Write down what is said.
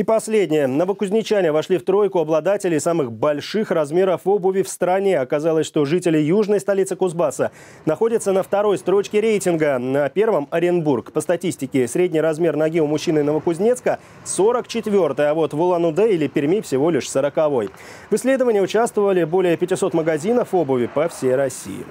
И последнее. Новокузнечане вошли в тройку обладателей самых больших размеров обуви в стране. Оказалось, что жители южной столицы Кузбасса находятся на второй строчке рейтинга. На первом – Оренбург. По статистике, средний размер ноги у мужчины Новокузнецка – 44 а вот в Улан-Удэ или Перми всего лишь 40 -й. В исследовании участвовали более 500 магазинов обуви по всей России.